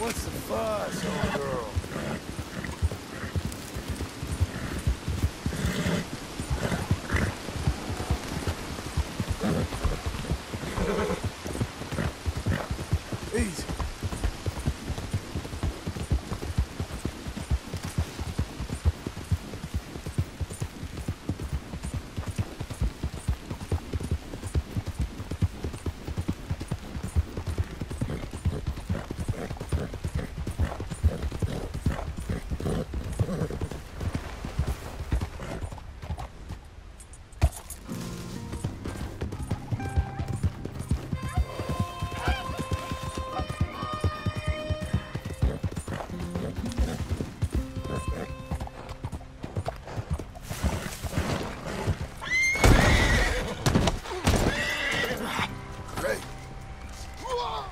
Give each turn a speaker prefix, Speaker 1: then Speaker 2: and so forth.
Speaker 1: What's the fuss, old girl? Whoa!